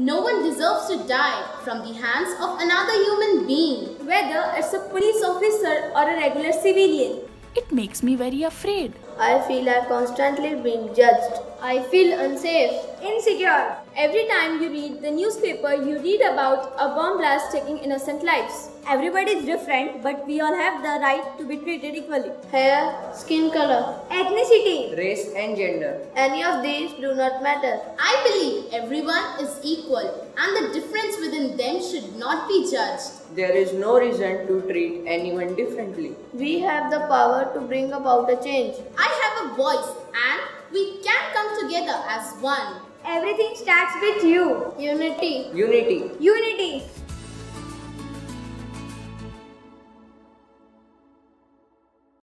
No one deserves to die from the hands of another human being. Whether it's a police officer or a regular civilian. It makes me very afraid. I feel I'm constantly being judged. I feel unsafe, insecure. Every time you read the newspaper, you read about a bomb blast taking innocent lives. Everybody is different, but we all have the right to be treated equally. Hair, skin color, ethnicity, race and gender. Any of these do not matter. I believe everyone is equal and the difference within them should not be judged. There is no reason to treat anyone differently. We have the power to bring about a change. I have a voice and we can come together as one. Everything starts with you. Unity. Unity. Unity.